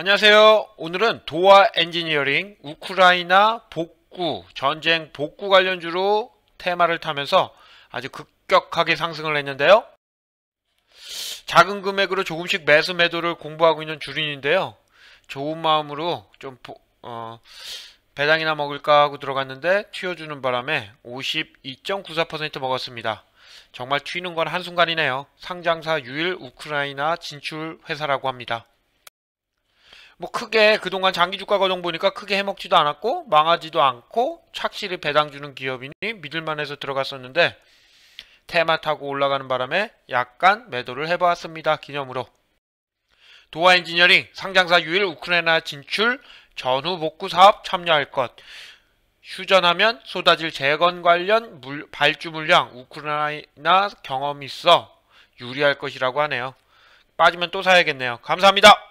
안녕하세요. 오늘은 도화 엔지니어링 우크라이나 복구, 전쟁 복구 관련주로 테마를 타면서 아주 급격하게 상승을 했는데요. 작은 금액으로 조금씩 매수 매도를 공부하고 있는 주린인데요. 좋은 마음으로 좀 보- 어, 배당이나 먹을까 하고 들어갔는데 튀어주는 바람에 52.94% 먹었습니다. 정말 튀는 건 한순간이네요. 상장사 유일 우크라이나 진출 회사라고 합니다. 뭐 크게 그동안 장기 주가 거동 보니까 크게 해먹지도 않았고 망하지도 않고 착실히 배당 주는 기업이니 믿을만 해서 들어갔었는데 테마 타고 올라가는 바람에 약간 매도를 해보았습니다. 기념으로 도화 엔지니어링 상장사 유일 우크라이나 진출 전후 복구 사업 참여할 것 휴전하면 쏟아질 재건 관련 물- 발주 물량 우크라이나 경험이 있어 유리할 것이라고 하네요. 빠지면 또 사야겠네요. 감사합니다.